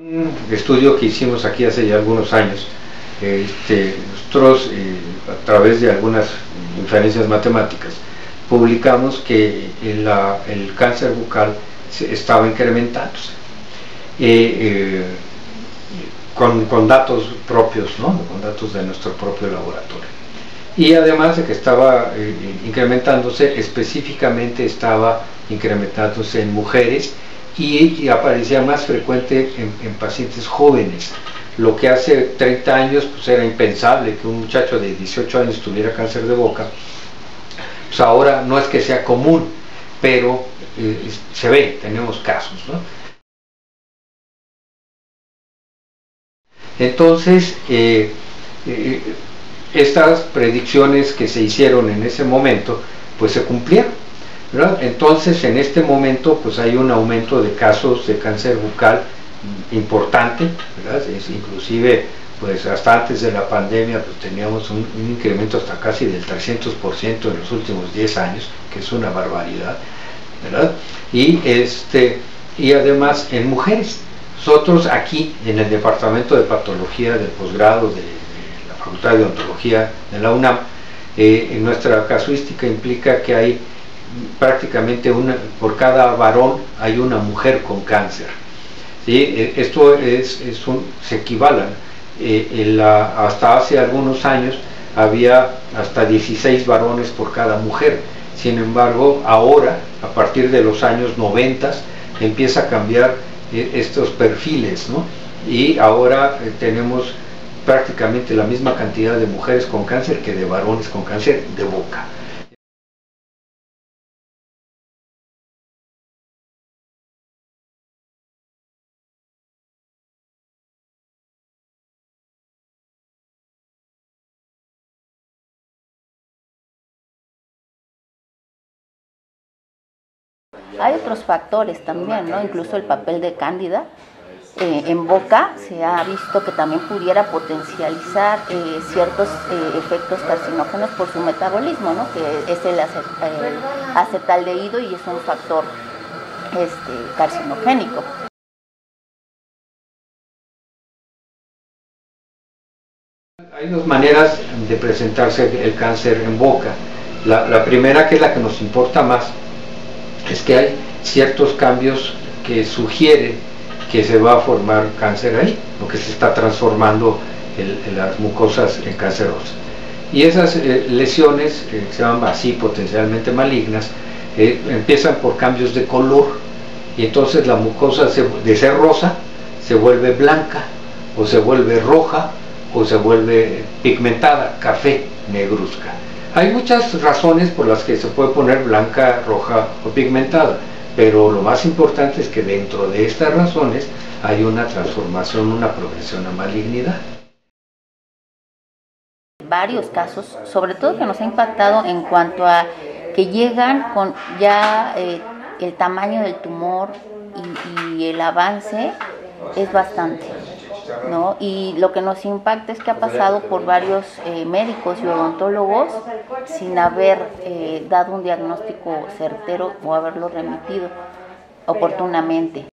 Un estudio que hicimos aquí hace ya algunos años, este, nosotros eh, a través de algunas inferencias matemáticas publicamos que el cáncer bucal estaba incrementándose eh, eh, con, datos propios, con datos de nuestro propio laboratorio. Y además de que estaba incrementándose, específicamente estaba incrementándose en mujeres y, aparecía más frecuente en, pacientes jóvenes. Lo que hace 30 años pues era impensable que un muchacho de 18 años tuviera cáncer de boca, pues ahora no es que sea común, pero eh, se ve, tenemos casos. Entonces, eh, eh, estas predicciones que se hicieron en ese momento, pues se cumplieron. Entonces, en este momento, pues hay un aumento de casos de cáncer bucal importante, Es, inclusive, pues hasta antes de la pandemia, pues teníamos un, incremento hasta casi del 300% en los últimos 10 años, que es una barbaridad, ¿verdad? Y, este, y además en mujeres. Nosotros aquí, en el Departamento de Patología del Posgrado de, la Facultad de Odontología de la UNAM, eh, en nuestra casuística implica que hay prácticamente una, por cada varón hay una mujer con cáncer. E, esto es, se equivalan. Eh, hasta hace algunos años había hasta 16 varones por cada mujer. Sin embargo, ahora, a partir de los años 90, empieza a cambiar eh, estos perfiles, Y ahora eh, tenemos prácticamente la misma cantidad de mujeres con cáncer que de varones con cáncer de boca. Hay otros factores también, ¿no? Incluso el papel de cándida eh, en boca se ha visto que también pudiera potencializar eh, ciertos eh, efectos carcinógenos por su metabolismo, ¿no? Que es el, acetaldehído y es un factor este, carcinogénico. Hay dos maneras de presentarse el cáncer en boca. la primera, que es la que nos importa más, es que hay ciertos cambios que sugieren que se va a formar cáncer ahí, o que se está transformando las mucosas en cancerosas. Y esas eh, lesiones, que se llaman así potencialmente malignas, eh, empiezan por cambios de color, y entonces la mucosa de ser rosa se vuelve blanca, o se vuelve roja, o se vuelve pigmentada, café, negruzca. Hay muchas razones por las que se puede poner blanca, roja o pigmentada, pero lo más importante es que dentro de estas razones hay una transformación, una progresión a malignidad. Varios casos, sobre todo que nos ha impactado en cuanto a que llegan con ya eh, el tamaño del tumor y el avance es bastante. ¿No? Y lo que nos impacta es que ha pasado por varios eh, médicos y odontólogos sin haber eh, dado un diagnóstico certero o haberlo remitido oportunamente.